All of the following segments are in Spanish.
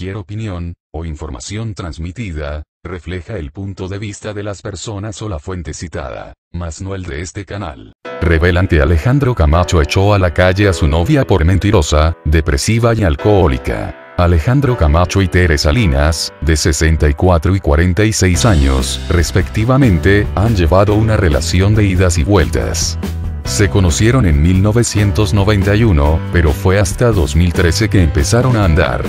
Cualquier opinión, o información transmitida, refleja el punto de vista de las personas o la fuente citada, mas no el de este canal. Revelan que Alejandro Camacho echó a la calle a su novia por mentirosa, depresiva y alcohólica. Alejandro Camacho y Teresa Salinas, de 64 y 46 años, respectivamente, han llevado una relación de idas y vueltas. Se conocieron en 1991, pero fue hasta 2013 que empezaron a andar.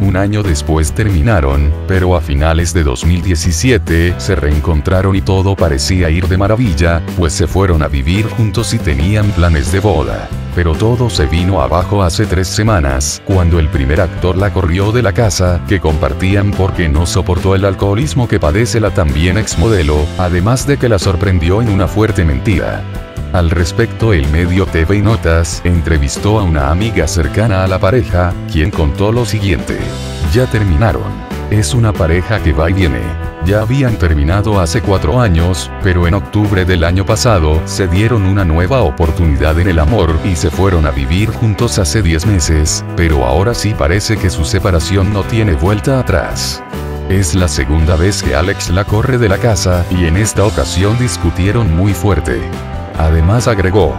Un año después terminaron, pero a finales de 2017 se reencontraron y todo parecía ir de maravilla, pues se fueron a vivir juntos y tenían planes de boda. Pero todo se vino abajo hace tres semanas, cuando el primer actor la corrió de la casa que compartían porque no soportó el alcoholismo que padece la también exmodelo, además de que la sorprendió en una fuerte mentira. Al respecto el medio TV Notas entrevistó a una amiga cercana a la pareja, quien contó lo siguiente. Ya terminaron. Es una pareja que va y viene. Ya habían terminado hace cuatro años, pero en octubre del año pasado se dieron una nueva oportunidad en el amor y se fueron a vivir juntos hace 10 meses, pero ahora sí parece que su separación no tiene vuelta atrás. Es la segunda vez que Alex la corre de la casa y en esta ocasión discutieron muy fuerte. Además agregó,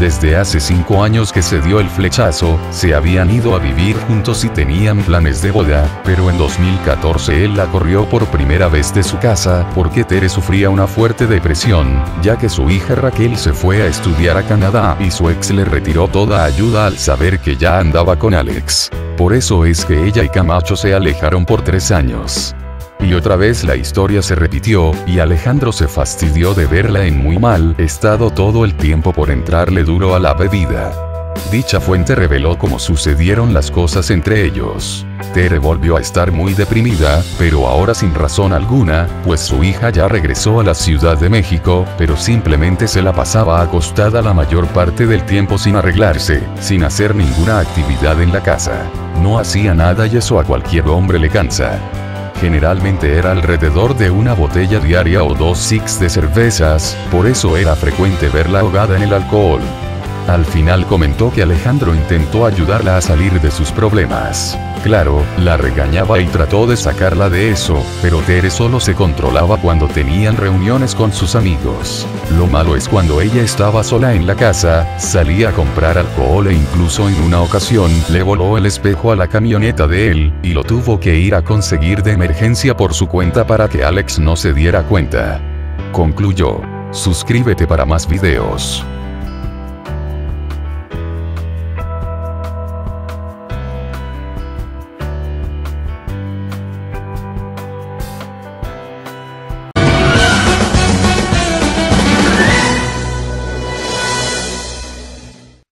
desde hace cinco años que se dio el flechazo, se habían ido a vivir juntos y tenían planes de boda, pero en 2014 él la corrió por primera vez de su casa, porque Tere sufría una fuerte depresión, ya que su hija Raquel se fue a estudiar a Canadá y su ex le retiró toda ayuda al saber que ya andaba con Alex. Por eso es que ella y Camacho se alejaron por tres años. Y otra vez la historia se repitió, y Alejandro se fastidió de verla en muy mal estado todo el tiempo por entrarle duro a la bebida. Dicha fuente reveló cómo sucedieron las cosas entre ellos. Tere volvió a estar muy deprimida, pero ahora sin razón alguna, pues su hija ya regresó a la Ciudad de México, pero simplemente se la pasaba acostada la mayor parte del tiempo sin arreglarse, sin hacer ninguna actividad en la casa. No hacía nada y eso a cualquier hombre le cansa generalmente era alrededor de una botella diaria o dos six de cervezas, por eso era frecuente verla ahogada en el alcohol. Al final comentó que Alejandro intentó ayudarla a salir de sus problemas. Claro, la regañaba y trató de sacarla de eso, pero Tere solo se controlaba cuando tenían reuniones con sus amigos. Lo malo es cuando ella estaba sola en la casa, salía a comprar alcohol e incluso en una ocasión le voló el espejo a la camioneta de él, y lo tuvo que ir a conseguir de emergencia por su cuenta para que Alex no se diera cuenta. Concluyó. Suscríbete para más videos.